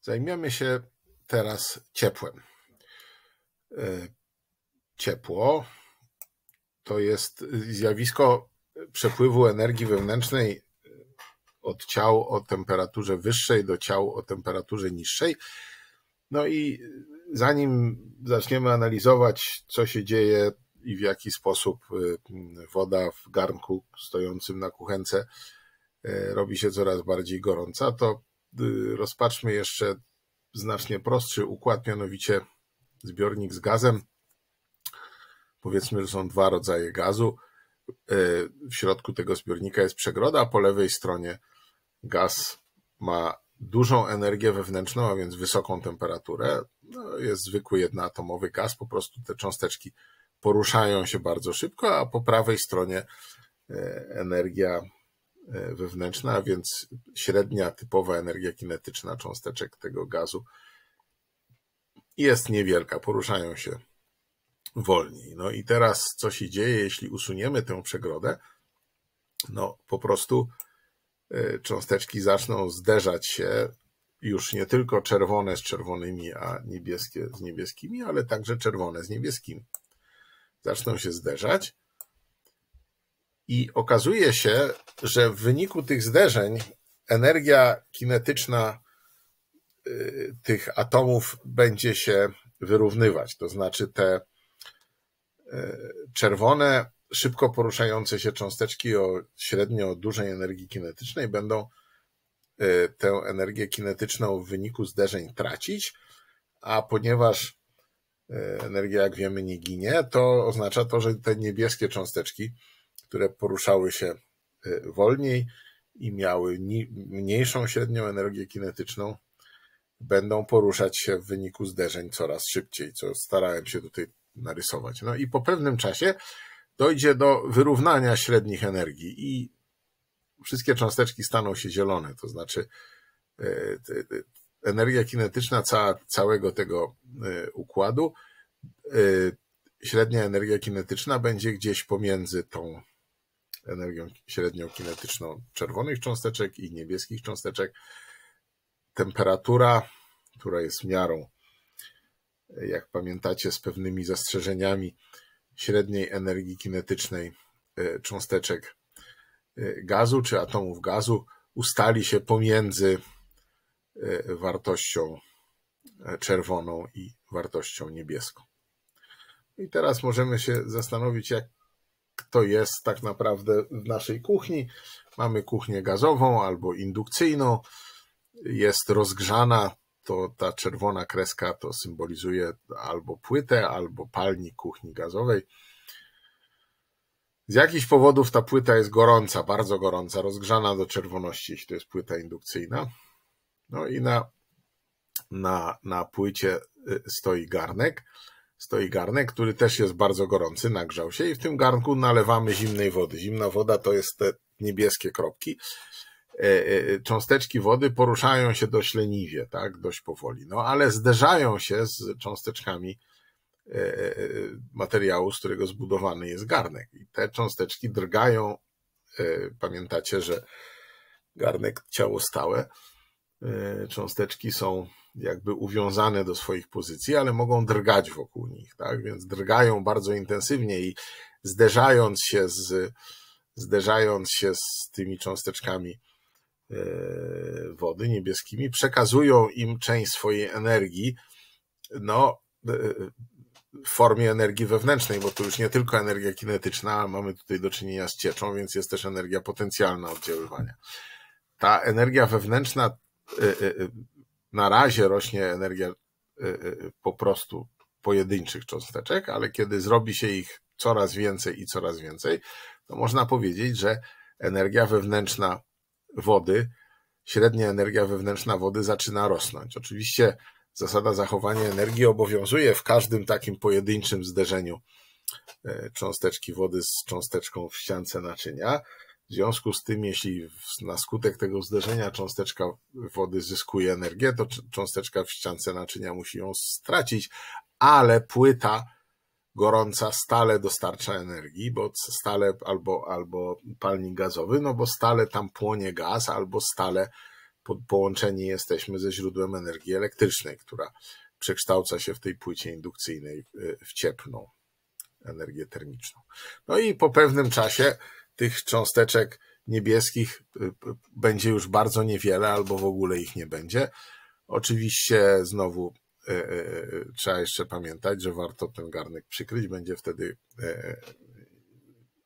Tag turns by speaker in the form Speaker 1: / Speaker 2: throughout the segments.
Speaker 1: Zajmiemy się teraz ciepłem. E, ciepło to jest zjawisko przepływu energii wewnętrznej od ciał o temperaturze wyższej do ciał o temperaturze niższej. No i zanim zaczniemy analizować, co się dzieje i w jaki sposób y, woda w garnku stojącym na kuchence y, robi się coraz bardziej gorąca, to rozpatrzmy jeszcze znacznie prostszy układ, mianowicie zbiornik z gazem. Powiedzmy, że są dwa rodzaje gazu. W środku tego zbiornika jest przegroda, a po lewej stronie gaz ma dużą energię wewnętrzną, a więc wysoką temperaturę. No, jest zwykły jednoatomowy gaz, po prostu te cząsteczki poruszają się bardzo szybko, a po prawej stronie e, energia wewnętrzna, a więc średnia typowa energia kinetyczna cząsteczek tego gazu jest niewielka, poruszają się wolniej. No i teraz co się dzieje, jeśli usuniemy tę przegrodę? No po prostu e, cząsteczki zaczną zderzać się już nie tylko czerwone z czerwonymi, a niebieskie z niebieskimi, ale także czerwone z niebieskimi zaczną się zderzać. I okazuje się, że w wyniku tych zderzeń energia kinetyczna y, tych atomów będzie się wyrównywać. To znaczy te y, czerwone, szybko poruszające się cząsteczki o średnio dużej energii kinetycznej będą y, tę energię kinetyczną w wyniku zderzeń tracić, a ponieważ energia, jak wiemy, nie ginie, to oznacza to, że te niebieskie cząsteczki, które poruszały się e, wolniej i miały mniejszą średnią energię kinetyczną, będą poruszać się w wyniku zderzeń coraz szybciej, co starałem się tutaj narysować. No i po pewnym czasie dojdzie do wyrównania średnich energii i wszystkie cząsteczki staną się zielone, to znaczy e, energia kinetyczna cała, całego tego układu, średnia energia kinetyczna będzie gdzieś pomiędzy tą energią średnią kinetyczną czerwonych cząsteczek i niebieskich cząsteczek. Temperatura, która jest miarą, jak pamiętacie, z pewnymi zastrzeżeniami średniej energii kinetycznej e, cząsteczek gazu czy atomów gazu, ustali się pomiędzy E, wartością e, czerwoną i wartością niebieską. I teraz możemy się zastanowić, jak to jest tak naprawdę w naszej kuchni. Mamy kuchnię gazową albo indukcyjną, jest rozgrzana, to ta czerwona kreska to symbolizuje albo płytę, albo palnik kuchni gazowej. Z jakichś powodów ta płyta jest gorąca, bardzo gorąca, rozgrzana do czerwoności, jeśli to jest płyta indukcyjna. No i na, na, na płycie y, stoi garnek. Stoi garnek, który też jest bardzo gorący, nagrzał się i w tym garnku nalewamy zimnej wody. Zimna woda to jest te niebieskie kropki. E, e, cząsteczki wody poruszają się dość leniwie, tak, dość powoli, no ale zderzają się z cząsteczkami e, materiału, z którego zbudowany jest garnek. I te cząsteczki drgają. Pamiętacie, że garnek ciało stałe cząsteczki są jakby uwiązane do swoich pozycji, ale mogą drgać wokół nich, tak? Więc drgają bardzo intensywnie i zderzając się z, zderzając się z tymi cząsteczkami e, wody niebieskimi, przekazują im część swojej energii, no, e, w formie energii wewnętrznej, bo to już nie tylko energia kinetyczna, mamy tutaj do czynienia z cieczą, więc jest też energia potencjalna oddziaływania. Ta energia wewnętrzna y, na razie rośnie energia po prostu pojedynczych cząsteczek, ale kiedy zrobi się ich coraz więcej i coraz więcej, to można powiedzieć, że energia wewnętrzna wody, średnia energia wewnętrzna wody zaczyna rosnąć. Oczywiście zasada zachowania energii obowiązuje w każdym takim pojedynczym zderzeniu cząsteczki wody z cząsteczką w ściance naczynia. W związku z tym, jeśli na skutek tego zderzenia cząsteczka wody zyskuje energię, to cząsteczka w ściance naczynia musi ją stracić, ale płyta gorąca stale dostarcza energii, bo stale albo, albo palnik gazowy, no bo stale tam płonie gaz, albo stale połączeni jesteśmy ze źródłem energii elektrycznej, która przekształca się w tej płycie indukcyjnej w cieplną energię termiczną. No i po pewnym czasie tych cząsteczek niebieskich będzie już bardzo niewiele, albo w ogóle ich nie będzie. Oczywiście znowu e, trzeba jeszcze pamiętać, że warto ten garnek przykryć, będzie wtedy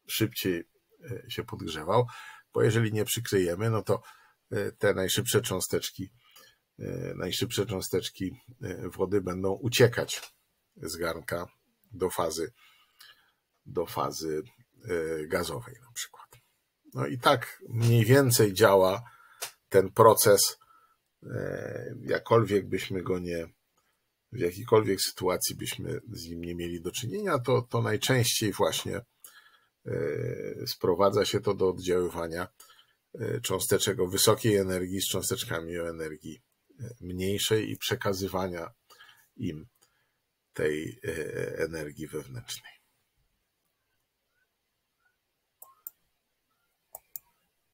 Speaker 1: szybciej się podgrzewał, bo jeżeli nie przykryjemy, no to te najszybsze cząsteczki, najszybsze cząsteczki wody będą uciekać z garnka do fazy, do fazy gazowej na przykład. No i tak mniej więcej działa ten proces, jakkolwiek byśmy go nie, w jakiejkolwiek sytuacji byśmy z nim nie mieli do czynienia, to, to najczęściej właśnie E, sprowadza się to do oddziaływania cząsteczek o wysokiej energii z cząsteczkami o energii mniejszej i przekazywania im tej energii wewnętrznej.